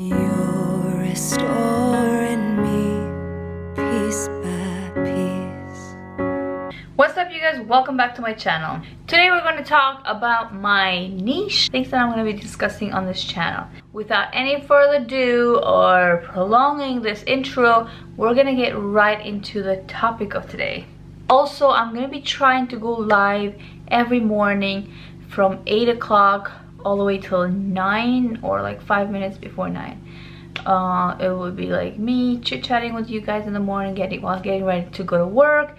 You're me by. What's up you guys? Welcome back to my channel. Today we're going to talk about my niche, things that I'm going to be discussing on this channel. Without any further ado or prolonging this intro, we're going to get right into the topic of today. Also, I'm going to be trying to go live every morning from 8 o'clock all the way till 9 or like 5 minutes before 9 uh, it would be like me chit-chatting with you guys in the morning getting while getting ready to go to work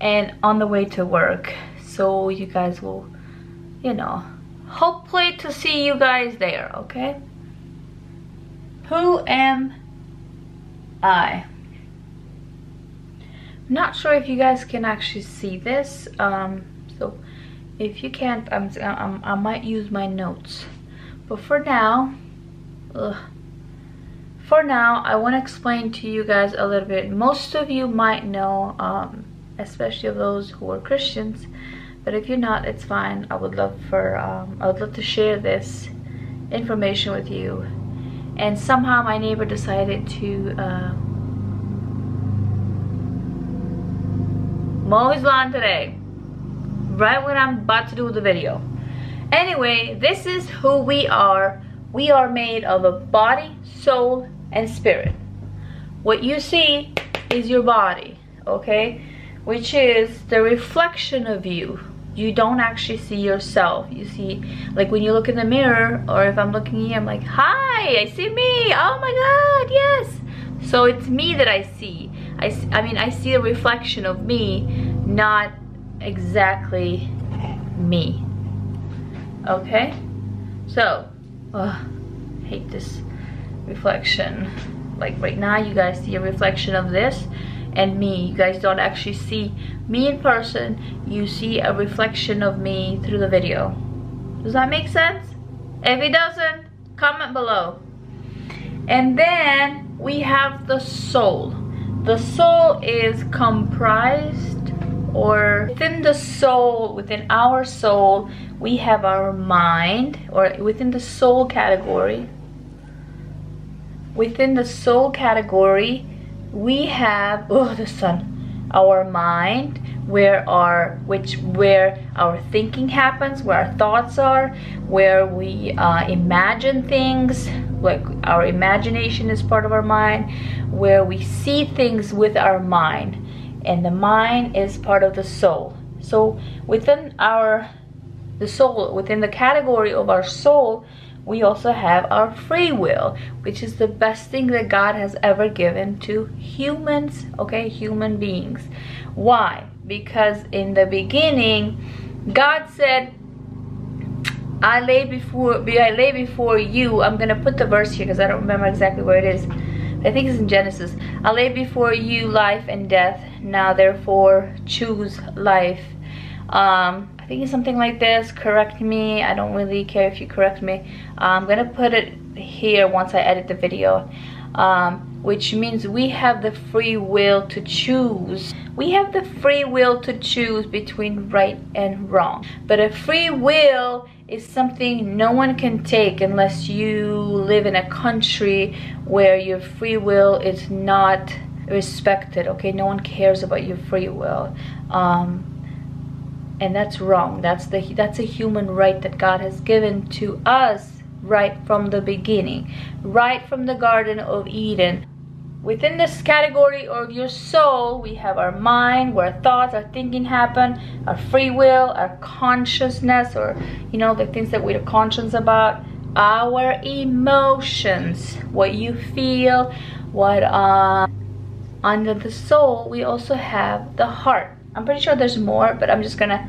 and on the way to work. So you guys will you know hopefully to see you guys there okay? Who am I? Not sure if you guys can actually see this. Um, if you can't I'm, I'm, i might use my notes. But for now ugh, for now I want to explain to you guys a little bit. Most of you might know um, especially of those who are Christians but if you're not it's fine. I would love for um, I would love to share this information with you. And somehow my neighbor decided to uh, mow his lawn today right when I'm about to do the video. Anyway, this is who we are. We are made of a body, soul, and spirit. What you see is your body, okay? Which is the reflection of you. You don't actually see yourself. You see, like when you look in the mirror, or if I'm looking here, I'm like, hi, I see me. Oh my God, yes. So it's me that I see. I, I mean, I see a reflection of me, not exactly me. Okay? So uh, hate this reflection. Like right now you guys see a reflection of this and me. You guys don't actually see me in person. You see a reflection of me through the video. Does that make sense? If it doesn't comment below. And then we have the soul. The soul is comprised or within the soul, within our soul, we have our mind, or within the soul category, within the soul category, we have, oh, the sun, our mind, where our which where our thinking happens where our thoughts are where we uh, imagine things like our imagination is part of our mind where we see things with our mind and the mind is part of the soul so within our the soul within the category of our soul we also have our free will which is the best thing that god has ever given to humans okay human beings why because in the beginning god said i lay before i lay before you i'm gonna put the verse here because i don't remember exactly where it is I think it's in Genesis. I lay before you life and death. Now therefore choose life. Um, I think it's something like this. Correct me. I don't really care if you correct me. I'm gonna put it here once I edit the video. Um, which means we have the free will to choose. We have the free will to choose between right and wrong. But a free will is something no one can take unless you live in a country where your free will is not respected okay? No one cares about your free will. Um, and that's wrong. That's the that's a human right that god has given to us right from the beginning right from the garden of eden. Within this category of your soul, we have our mind, where thoughts, our thinking happen, our free will, our consciousness, or you know, the things that we're conscious about, our emotions, what you feel, what uh, under the soul, we also have the heart. I'm pretty sure there's more, but I'm just gonna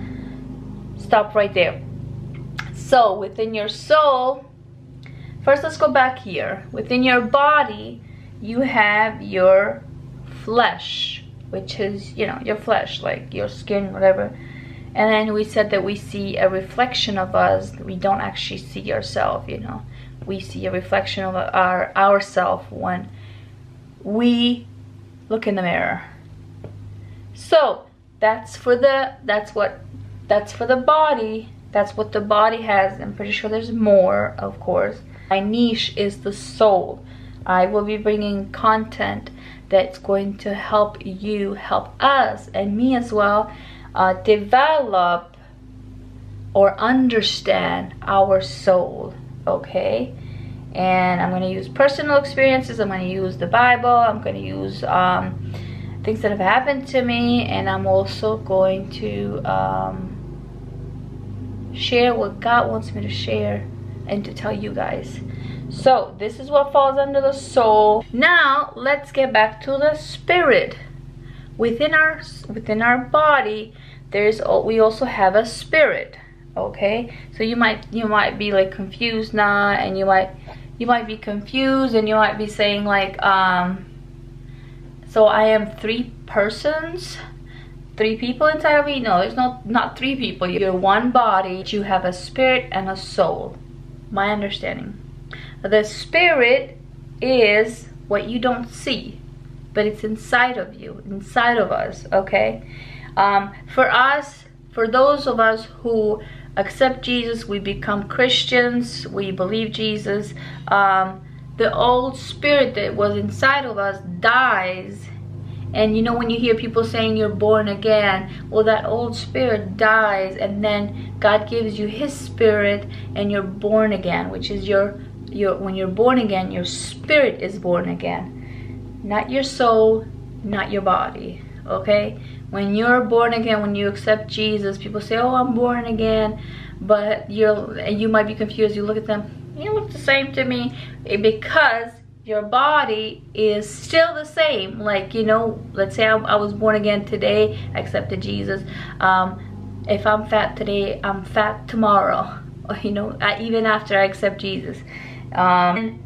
stop right there. So within your soul, first let's go back here. Within your body, you have your flesh which is you know your flesh like your skin whatever and then we said that we see a reflection of us we don't actually see ourselves you know we see a reflection of our ourself when we look in the mirror so that's for the that's what that's for the body that's what the body has i'm pretty sure there's more of course My niche is the soul. I will be bringing content that's going to help you, help us, and me as well, uh, develop or understand our soul. Okay? And I'm going to use personal experiences. I'm going to use the Bible. I'm going to use um, things that have happened to me. And I'm also going to um, share what God wants me to share and to tell you guys. So this is what falls under the soul. Now let's get back to the spirit. Within our within our body, there's we also have a spirit. Okay, so you might you might be like confused now, and you might you might be confused, and you might be saying like um. So I am three persons three people inside of me? No it's not not three people. You're one body you have a spirit and a soul. My understanding. The spirit is what you don't see but it's inside of you inside of us okay? Um, for us for those of us who accept jesus we become christians we believe jesus um, the old spirit that was inside of us dies and you know when you hear people saying you're born again, well that old spirit dies and then God gives you his spirit and you're born again, which is your your when you're born again, your spirit is born again. Not your soul, not your body. Okay? When you're born again, when you accept Jesus, people say, "Oh, I'm born again." But you're you might be confused. You look at them, you look the same to me. Because your body is still the same. Like you know let's say I, I was born again today accepted Jesus. Um, if I'm fat today I'm fat tomorrow. You know even after I accept Jesus. Um,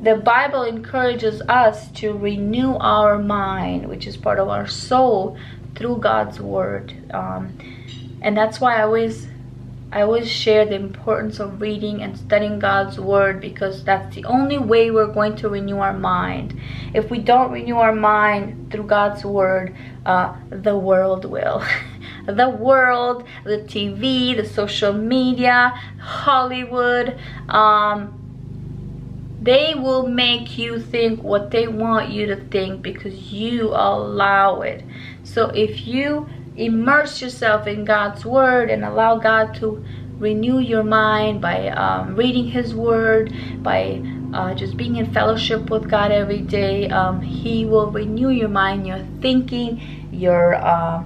the Bible encourages us to renew our mind which is part of our soul through God's word um, and that's why I always I always share the importance of reading and studying God's Word because that's the only way we're going to renew our mind. If we don't renew our mind through God's Word, uh, the world will. the world, the TV, the social media, Hollywood, um, they will make you think what they want you to think because you allow it. So if you immerse yourself in God's Word and allow God to renew your mind by um, reading His Word, by uh, just being in fellowship with God every day. Um, he will renew your mind, your thinking, your uh,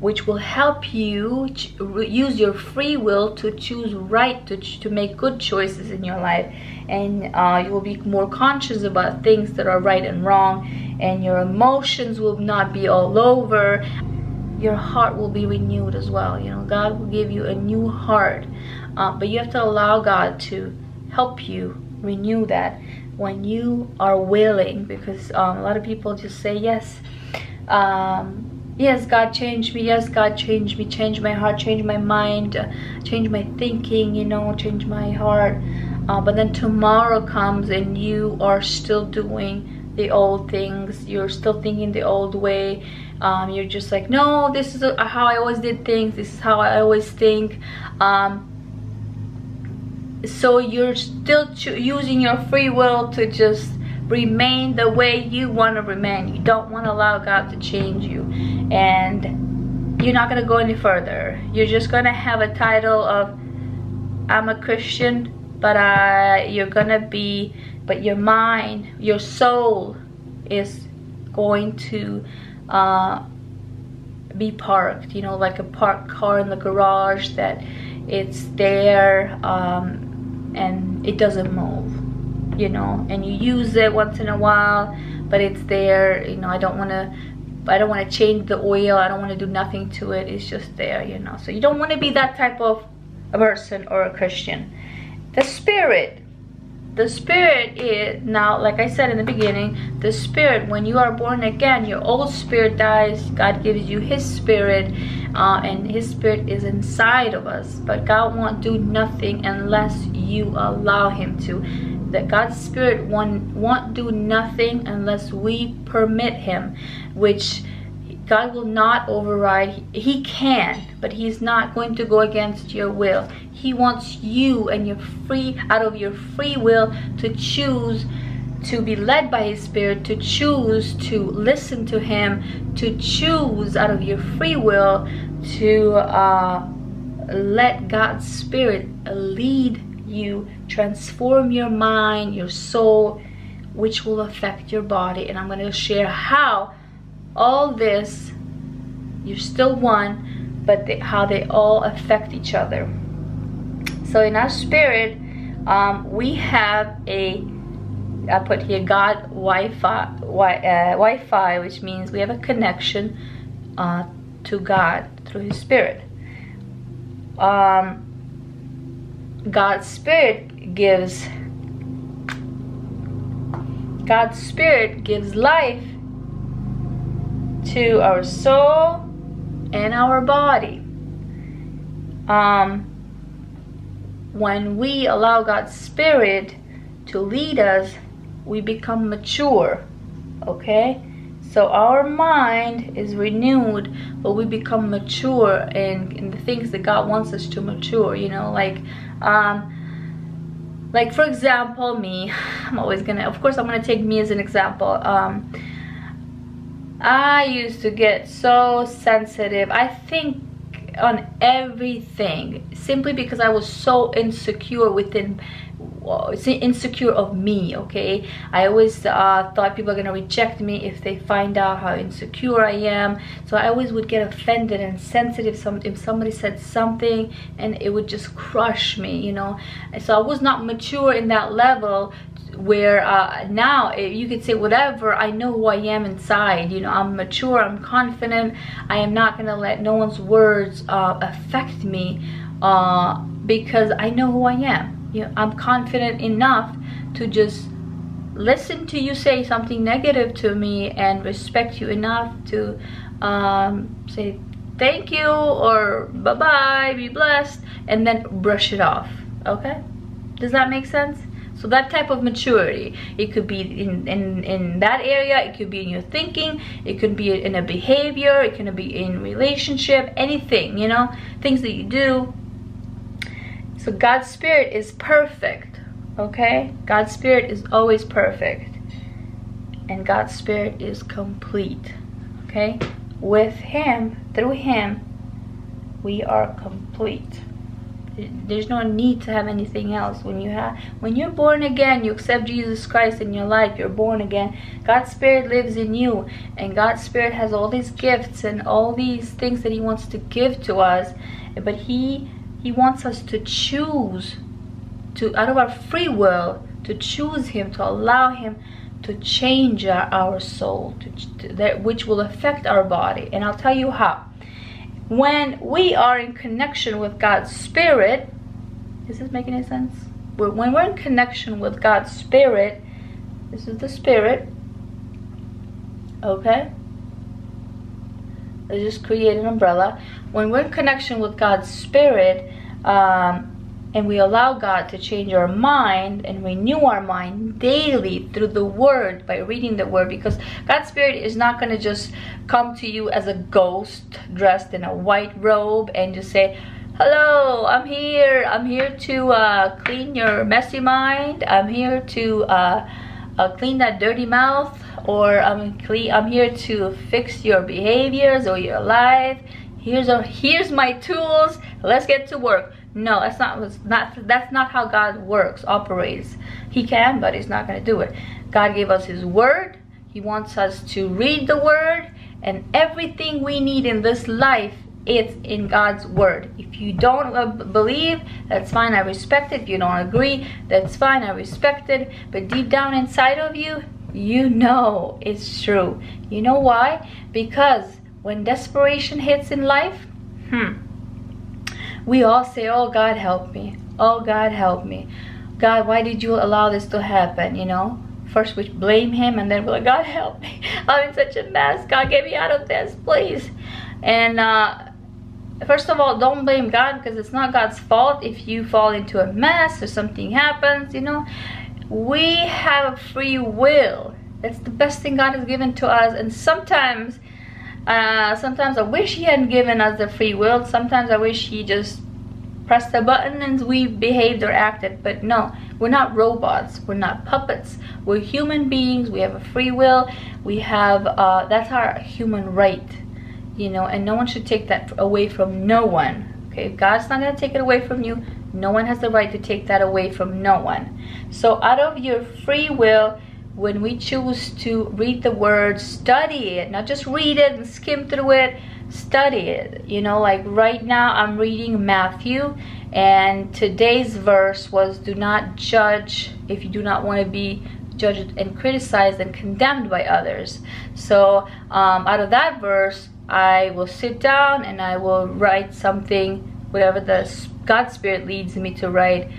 which will help you use your free will to choose right, to, to make good choices in your life. And uh, you will be more conscious about things that are right and wrong, and your emotions will not be all over. Your heart will be renewed as well you know. God will give you a new heart. Uh, but you have to allow god to help you renew that when you are willing because um, a lot of people just say yes um, yes god changed me yes god changed me change my heart change my mind uh, change my thinking you know change my heart. Uh, but then tomorrow comes and you are still doing the old things. You're still thinking the old way. Um, you're just like no this is how I always did things. This is how I always think. Um, so you're still using your free will to just remain the way you want to remain. You don't want to allow God to change you. And you're not going to go any further. You're just going to have a title of I'm a Christian but uh, you're gonna be but your mind your soul is going to uh, be parked you know like a parked car in the garage that it's there um, and it doesn't move you know and you use it once in a while but it's there you know I don't want to I don't want to change the oil I don't want to do nothing to it it's just there you know. So you don't want to be that type of a person or a Christian. The spirit the spirit is now like i said in the beginning the spirit when you are born again your old spirit dies god gives you his spirit uh, and his spirit is inside of us but god won't do nothing unless you allow him to that god's spirit won't, won't do nothing unless we permit him which God will not override. He can, but He's not going to go against your will. He wants you and your free, out of your free will, to choose to be led by His Spirit, to choose to listen to Him, to choose out of your free will to uh, let God's Spirit lead you, transform your mind, your soul, which will affect your body. And I'm going to share how all this, you're still one, but how they all affect each other. So in our spirit, um, we have a I put here God Wi-Fi, wi, uh, Wi-Fi, which means we have a connection uh, to God through His Spirit. Um, God's Spirit gives God's Spirit gives life to our soul and our body. Um, when we allow God's Spirit to lead us, we become mature. Okay? So our mind is renewed, but we become mature in, in the things that God wants us to mature, you know, like um like for example me, I'm always gonna of course I'm gonna take me as an example. Um I used to get so sensitive. I think on everything simply because I was so insecure within insecure of me okay? I always uh, thought people are gonna reject me if they find out how insecure I am. So I always would get offended and sensitive some, if somebody said something and it would just crush me you know? And so I was not mature in that level where uh, now you could say whatever I know who I am inside you know? I'm mature I'm confident. I am not gonna let no one's words uh, affect me uh, because I know who I am you know, I'm confident enough to just listen to you say something negative to me and respect you enough to um, say thank you or bye-bye be blessed and then brush it off okay? Does that make sense? So that type of maturity, it could be in, in, in that area, it could be in your thinking, it could be in a behavior, it can be in relationship, anything, you know, things that you do. So God's spirit is perfect, okay? God's spirit is always perfect. And God's spirit is complete, okay? With him, through him, we are complete there's no need to have anything else when you have when you're born again you accept jesus christ in your life you're born again god's spirit lives in you and god's spirit has all these gifts and all these things that he wants to give to us but he he wants us to choose to out of our free will to choose him to allow him to change our, our soul to, to, that which will affect our body and i'll tell you how when we are in connection with God's Spirit, is this making any sense? When we're in connection with God's Spirit, this is the Spirit, okay? Just create an umbrella. When we're in connection with God's Spirit, um, and we allow God to change our mind and renew our mind daily through the Word by reading the Word because God's Spirit is not going to just come to you as a ghost dressed in a white robe and just say, Hello, I'm here. I'm here to uh, clean your messy mind. I'm here to uh, uh, clean that dirty mouth or I'm, clean, I'm here to fix your behaviors or your life. Here's, a, here's my tools. Let's get to work no, that's not that's not that's not how God works, operates. He can, but he's not going to do it. God gave us his word. He wants us to read the word and everything we need in this life it's in God's word. If you don't uh, believe, that's fine. I respect it. If you don't agree, that's fine. I respect it. But deep down inside of you, you know it's true. You know why? Because when desperation hits in life, hmm, we all say, oh, God help me. Oh, God help me. God, why did you allow this to happen, you know? First we blame him and then we're like, God help me. I'm in such a mess. God, get me out of this, please. And uh, first of all, don't blame God because it's not God's fault if you fall into a mess or something happens, you know. We have a free will. That's the best thing God has given to us. And sometimes Uh, sometimes I wish he hadn't given us the free will. Sometimes I wish he just pressed the button and we behaved or acted. But no, we're not robots. We're not puppets. We're human beings. We have a free will. We have, uh, that's our human right, you know, and no one should take that away from no one. Okay, God's not going to take it away from you. No one has the right to take that away from no one. So out of your free will, when we choose to read the word, study it, not just read it and skim through it, study it. You know, like right now I'm reading Matthew and today's verse was do not judge if you do not want to be judged and criticized and condemned by others. So um, out of that verse, I will sit down and I will write something, whatever the God Spirit leads me to write.